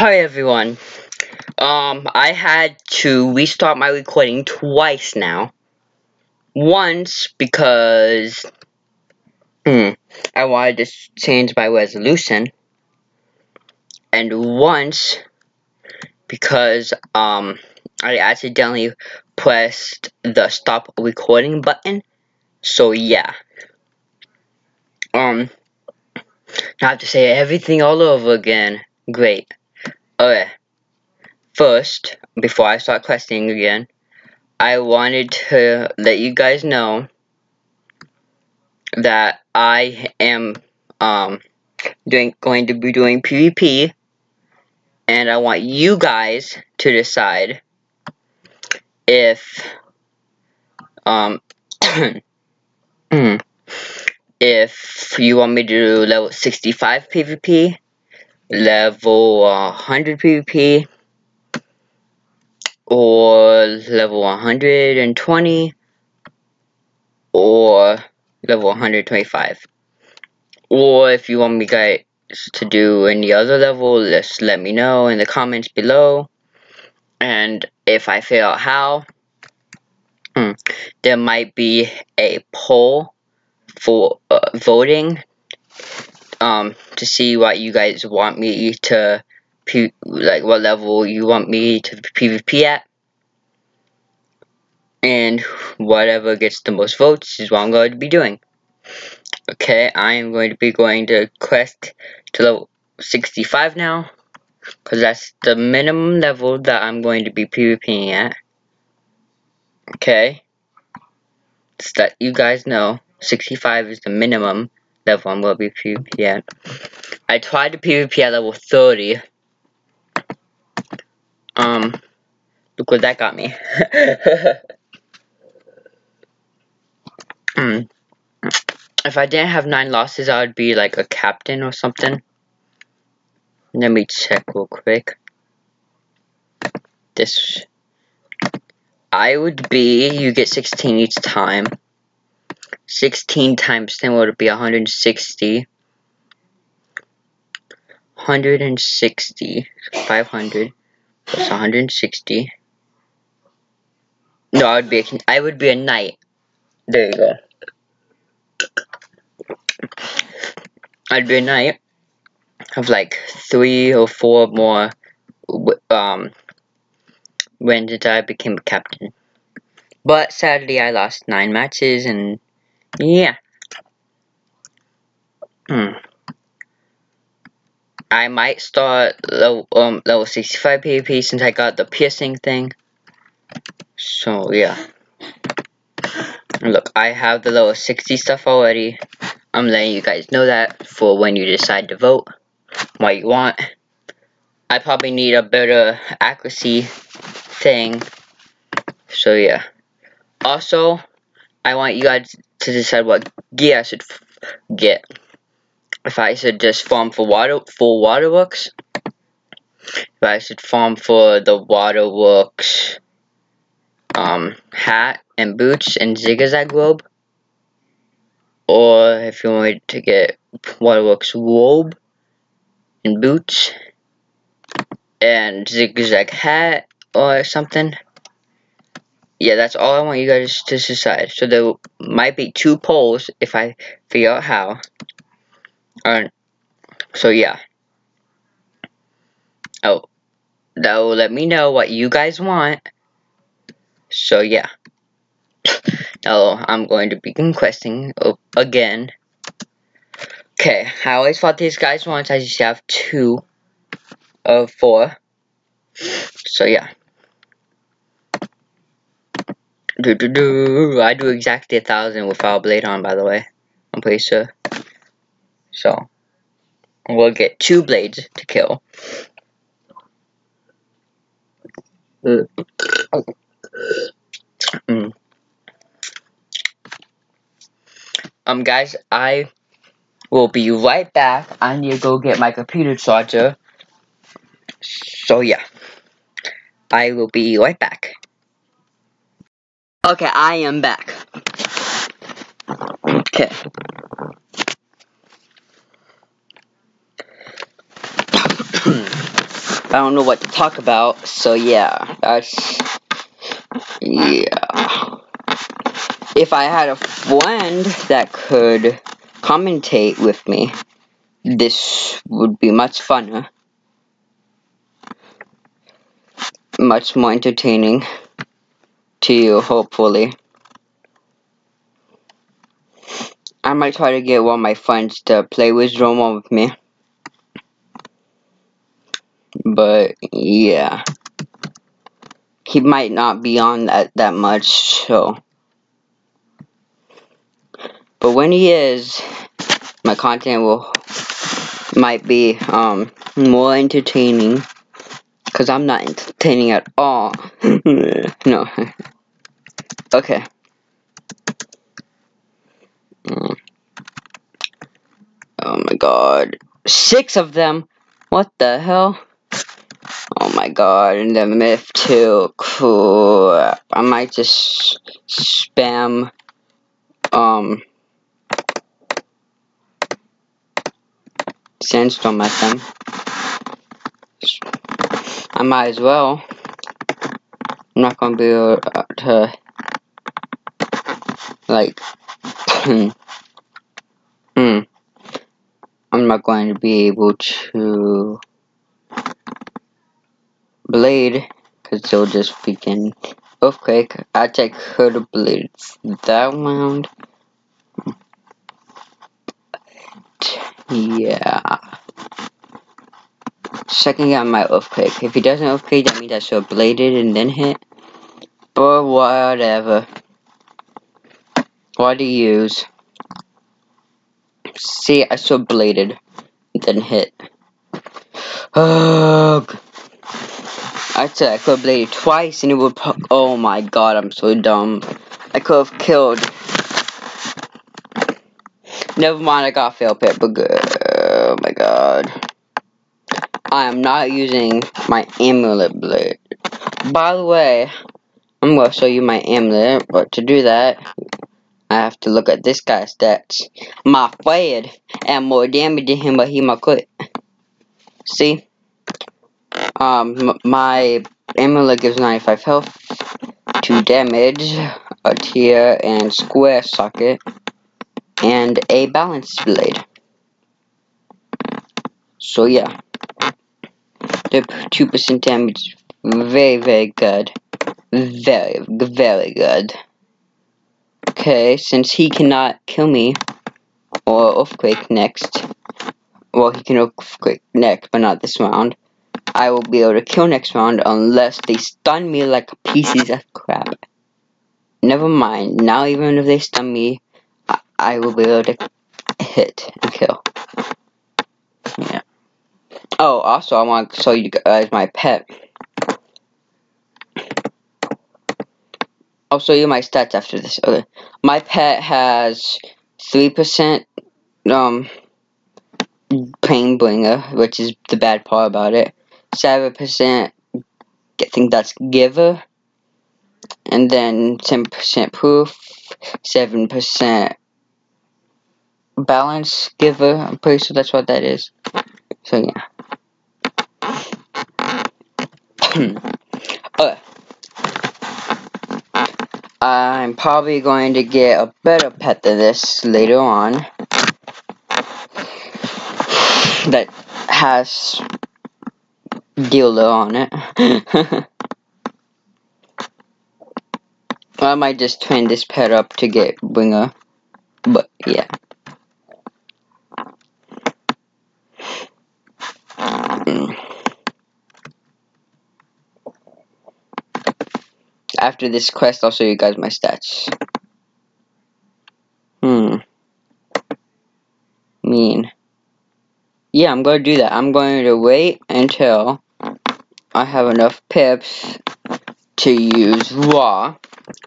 Hi everyone. Um, I had to restart my recording twice now. Once because hmm, I wanted to change my resolution. And once because um I accidentally pressed the stop recording button. So yeah. Um I have to say everything all over again. Great. Okay. First, before I start questioning again, I wanted to let you guys know that I am um doing going to be doing PvP and I want you guys to decide if um if you want me to do level 65 PvP level 100 PvP or level 120 or level 125 or if you want me guys to do any other level just let me know in the comments below. And if I figure out how hmm, there might be a poll for uh, voting um, to see what you guys want me to, like what level you want me to PvP at. And whatever gets the most votes is what I'm going to be doing. Okay, I am going to be going to quest to level 65 now. Because that's the minimum level that I'm going to be PvPing at. Okay. Just let you guys know, 65 is the minimum I'm going to be PvP at. I tried to PvP at level 30. Um, look what that got me. Hmm. if I didn't have 9 losses, I would be like a captain or something. Let me check real quick. This... I would be, you get 16 each time. 16 times 10 would be 160. 160, 500 plus 160. No, I would be a, I would be a knight. There you go. I'd be a knight. of like three or four more. Um, when did I became a captain? But sadly, I lost nine matches, and yeah. Hmm. I might start level, um, level 65 PvP since I got the piercing thing. So, yeah. Look, I have the level 60 stuff already. I'm letting you guys know that for when you decide to vote. What you want. I probably need a better accuracy thing. So, yeah. Also, I want you guys to decide what gear I should get. If I should just farm for water for waterworks, if I should farm for the waterworks um, hat and boots and zigzag robe, or if you want to get waterworks robe and boots and zigzag hat or something. Yeah, that's all I want you guys to decide. So there might be two polls if I figure out how. Alright. So yeah. Oh. That will let me know what you guys want. So yeah. now I'm going to begin questing again. Okay, I always fought these guys once. I just have two of four. So yeah. Do do do. I do exactly a thousand without blade on, by the way. I'm pretty sure. So, we'll get two blades to kill. Mm. Um, guys, I will be right back. I need to go get my computer charger. So, yeah. I will be right back. Okay, I am back. Okay. I don't know what to talk about, so yeah, that's, yeah. If I had a friend that could commentate with me, this would be much funner. Much more entertaining to you, hopefully. I might try to get one of my friends to play Wizardrome with me. But, yeah. He might not be on that, that much, so... But when he is, my content will might be um more entertaining because I'm not entertaining at all. no. okay. Oh my god. Six of them? What the hell? Oh my god, and the myth too. Cool. I might just spam um sandstorm at them. I might as well. I'm not gonna be able to like hmm. I'm not going to be able to blade because they'll just freaking earthquake. I take her to blade that round. Yeah. Second got my earthquake. If he doesn't earthquake, that means I should have bladed and then hit. But whatever. What do you use? See, I have bladed, then hit. Ugh. I said I could have bladed twice and it would. Oh my god, I'm so dumb. I could have killed Never mind, I got fail pit, but good. My. I am not using my amulet blade. By the way, I'm going to show you my amulet, but to do that, I have to look at this guy's stats. My Fred and more damage than him, but he might quit. See? Um, my amulet gives 95 health, 2 damage, a tier, and square socket and a balance blade. So yeah, the 2% damage very, very good. Very, very good. Okay, since he cannot kill me, or Earthquake next, well, he can Earthquake next, but not this round, I will be able to kill next round unless they stun me like pieces of crap. Never mind, now even if they stun me, I will be able to hit and kill. Oh, also, I want to show you guys my pet. I'll show you my stats after this. Okay. My pet has 3% um pain bringer, which is the bad part about it. 7% I think that's giver. And then 10% proof, 7% balance giver. I'm pretty sure that's what that is. So yeah. I'm probably going to get a better pet than this later on. That has dealer on it. I might just train this pet up to get bringer. But yeah. After this quest, I'll show you guys my stats. Hmm. Mean. Yeah, I'm going to do that. I'm going to wait until I have enough pips to use Ra,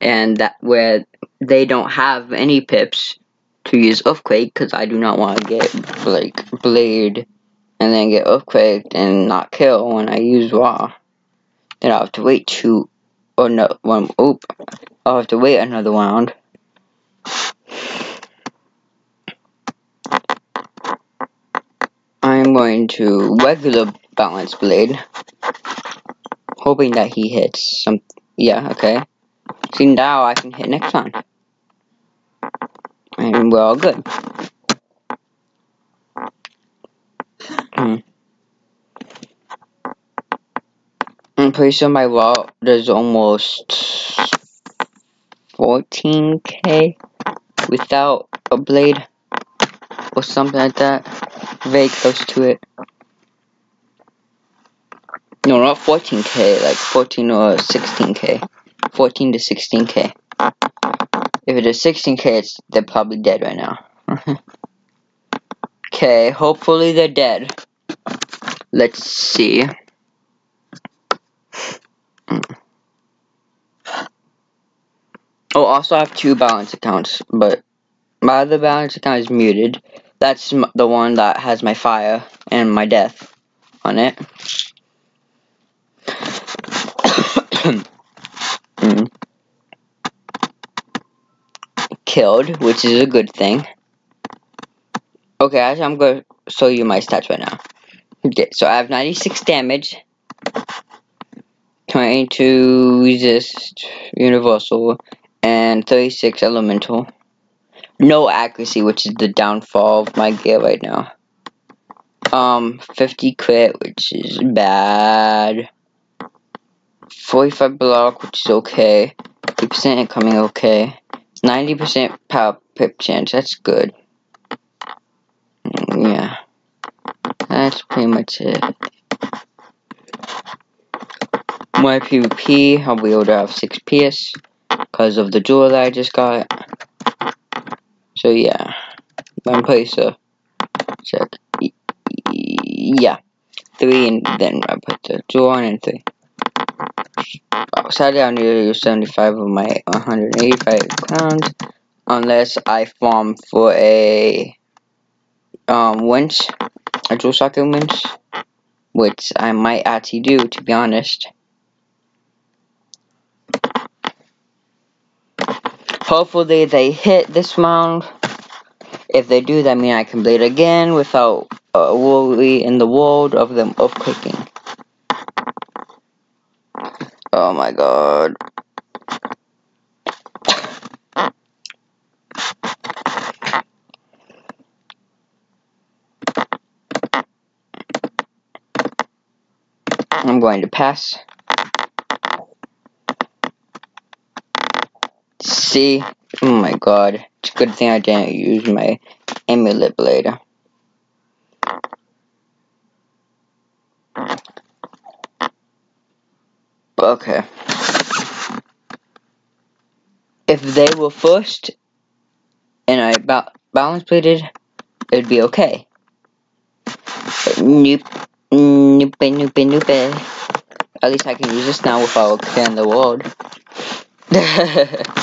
and that where they don't have any pips to use earthquake because I do not want to get like blade and then get earthquake and not kill when I use Ra. Then I'll have to wait two or no one oop. I'll have to wait another round. I'm going to regular balance blade. Hoping that he hits some. Yeah, okay. See, now I can hit next one. And we're all good. Hmm. I'm pretty sure my vault does almost 14k without a blade or something like that. Very close to it. No, not 14k, like 14 or 16k. 14 to 16k. If it is 16k, it's, they're probably dead right now. okay, hopefully they're dead. Let's see. Oh, also I have two balance accounts, but my other balance account is muted. That's the one that has my fire and my death on it. mm. Killed, which is a good thing. Okay, I'm going to show you my stats right now. Okay, so I have 96 damage, 22 resist, universal, and 36 elemental. No accuracy, which is the downfall of my gear right now. Um, 50 crit, which is bad. 45 block, which is okay. 50% incoming, okay. 90% power pip chance, that's good. Mm, yeah. That's pretty much it. My PvP, I'll be able to have 6 PS because of the jewel that I just got. So yeah, one place to check. Yeah, three and then I put the jewel on and three. Oh, sadly, I need to use 75 of my 185 pounds unless I farm for a um winch, a jewel socket winch, which I might actually do to be honest. Hopefully they hit this round. If they do, that means I can blade again without uh, worry in the world of them of clicking. Oh my god. I'm going to pass. See? Oh my god. It's a good thing I didn't use my amulet blade. Okay. If they were first, and I ba balance bladed, it'd be okay. nope. Nope, nope, nope. At least I can use this now without killing the world.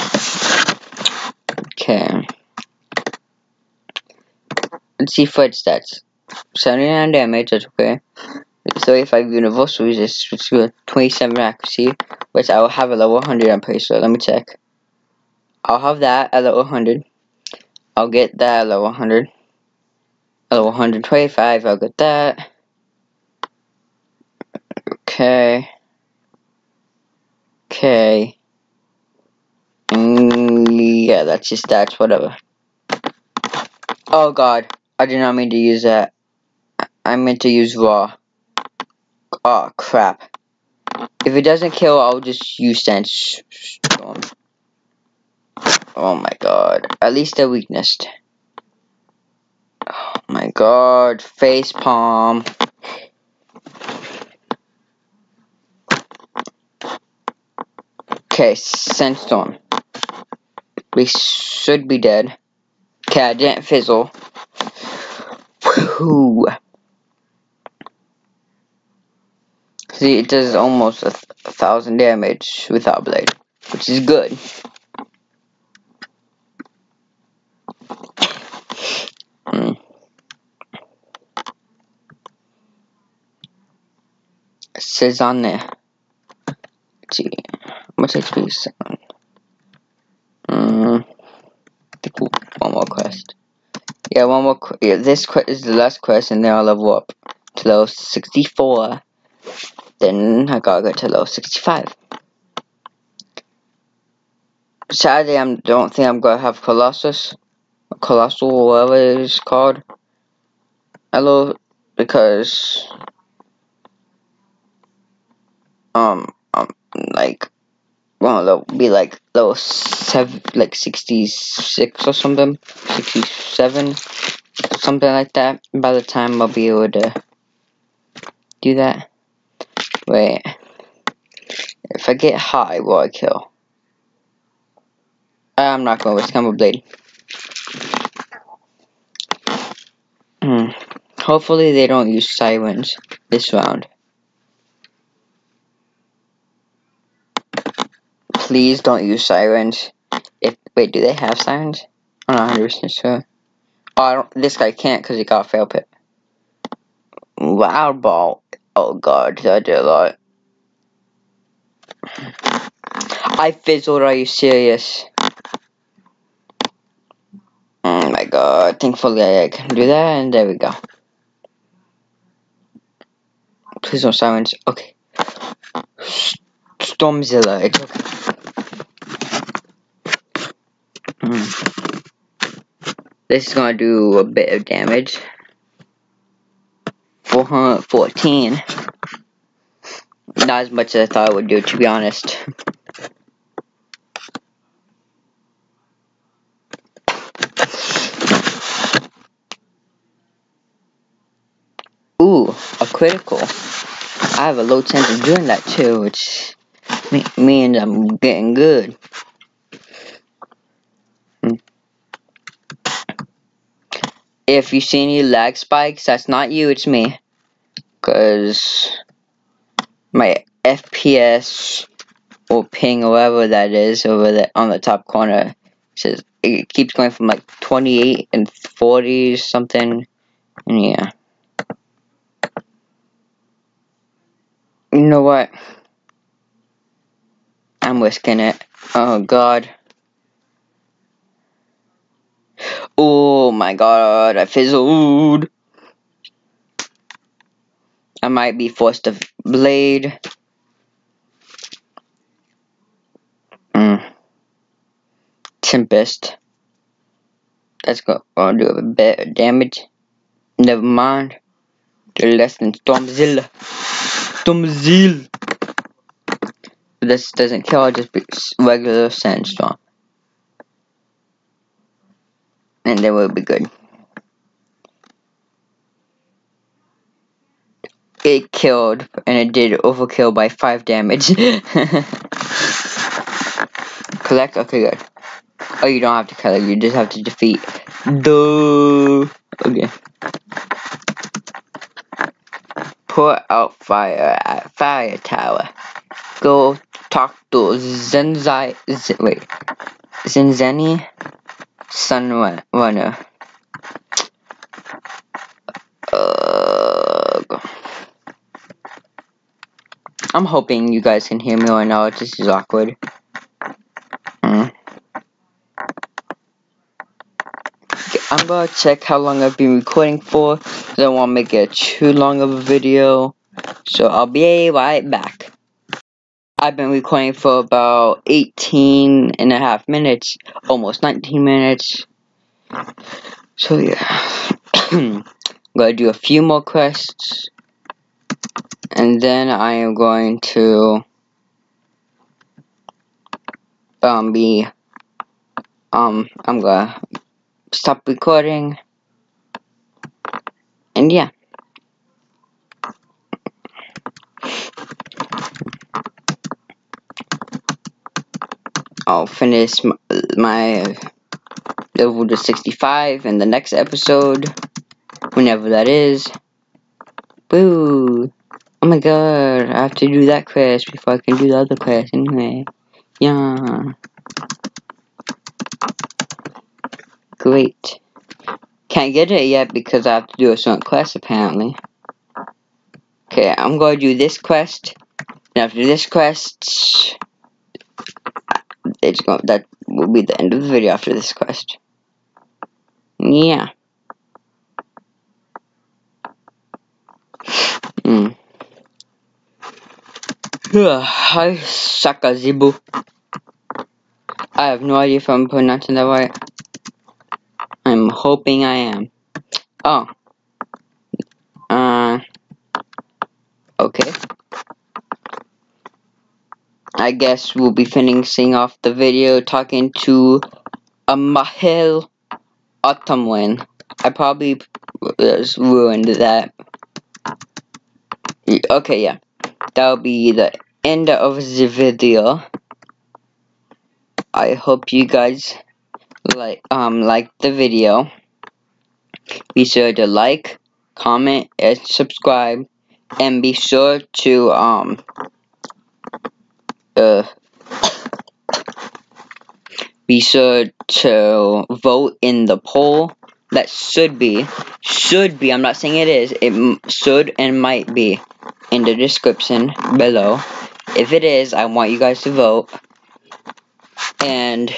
C5 stats. 79 damage, that's okay. 35 universal resist, which is 27 accuracy, which I will have at level 100, I'm pretty sure. Let me check. I'll have that at level 100. I'll get that at level 100. At level 125, I'll get that. Okay. Okay. Mm, yeah, that's just stats, whatever. Oh god. I did not mean to use that. I meant to use Ra. Oh crap. If it doesn't kill, I'll just use sandstorm. Oh my god. At least they're weakness. Oh my god. Face palm. Okay, sandstorm. We should be dead. Okay, I didn't fizzle. Whew. See, it does almost a, th a thousand damage without blade, which is good. Mm. It says on there. Let's see. Much HP is one more quest. Yeah, one more. Yeah, this is the last quest, and then I'll level up to level 64. Then I gotta go to level 65. Sadly, I don't think I'm gonna have Colossus, Colossal, whatever it is called. Hello, because um, um, like, well, it'll be like level seven, like sixty-six or something, sixty-seven, something like that. By the time I'll be able to do that. Wait, if I get high, will I kill? I'm not going with Combo Blade. Hmm. Hopefully they don't use sirens this round. Please don't use sirens. If wait, do they have sirens? I'm not 100 percent sure. Oh, this guy can't because he got fail pit. Loud ball. Oh god, I did a lot. I fizzled. Are you serious? Oh my god. Thankfully I can do that, and there we go. Please don't silence. Okay. Stormzilla. It's okay. Hmm. This is gonna do a bit of damage. 414. Not as much as I thought it would do, to be honest. Ooh, a critical. I have a low chance of doing that too, which means I'm getting good. If you see any lag spikes, that's not you, it's me. Because my FPS or ping or whatever that is over there on the top corner says it keeps going from like 28 and 40 something. And yeah. You know what? I'm risking it. Oh god. Oh my god, I fizzled. I might be forced to blade. Mm. Tempest. That's gonna do a bit of damage. Never mind. They're less than Stormzilla. Stormzilla. This doesn't kill, just regular sandstorm. And then we'll be good. It killed, and it did overkill by 5 damage. collect? Okay, good. Oh, you don't have to collect, you just have to defeat. the. Okay. Put out fire at fire tower. Go talk to Zenzai. Z wait. Zinzeni Sunrunner. Uh, I'm hoping you guys can hear me right now. This is awkward. Mm. I'm gonna check how long I've been recording for. I don't want to make it too long of a video. So I'll be right back. I've been recording for about 18 and a half minutes, almost 19 minutes. So yeah, I'm gonna do a few more quests, and then I am going to um be um I'm gonna stop recording, and yeah. I'll finish my level to 65 in the next episode, whenever that is. Boo! Oh my god, I have to do that quest before I can do the other quest anyway. Yeah. Great. Can't get it yet because I have to do a certain quest apparently. Okay, I'm going to do this quest. And after this quest, it's going, that will be the end of the video after this quest. Yeah. Hmm. Hi, Sakazibu. I have no idea if I'm pronouncing that right. I'm hoping I am. Oh. Uh. Okay. I guess we'll be finishing off the video talking to a Mahil Autumnwind. I probably just ruined that. Okay, yeah. That'll be the end of the video. I hope you guys like um like the video. Be sure to like, comment, and subscribe, and be sure to um be sure to vote in the poll that should be should be I'm not saying it is it should and might be in the description below. If it is I want you guys to vote. And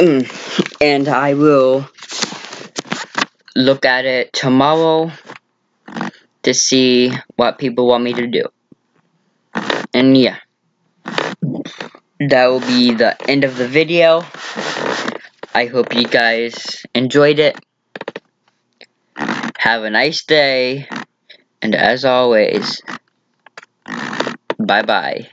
mm, and I will look at it tomorrow to see what people want me to do. And yeah that will be the end of the video. I hope you guys enjoyed it. Have a nice day. And as always, bye-bye.